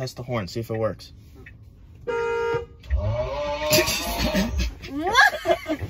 Test the horn, see if it works.